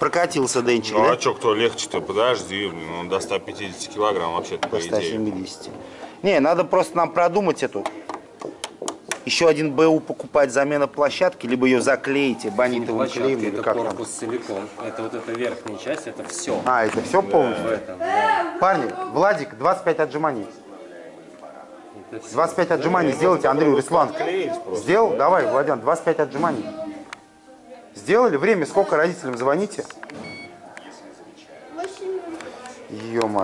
Прокатился Денчик, Ну да? а что, кто легче-то? Подожди, блин, он до 150 килограмм вообще-то, по До идее. 170. Не, надо просто нам продумать эту. Еще один БУ покупать замена площадки, либо ее заклеить бонитовым Площадка, клеем, или это как там. корпус целиком. Это вот эта верхняя часть, это все. А, это все полностью? В этом, да. Парни, Владик, 25 отжиманий. Это всё. 25 отжиманий сделайте, Андрей, Руслан. Клеить просто. Сделал? Давай, Владян, 25 отжиманий. Сделали? Время сколько родителям звоните? Ё-моё.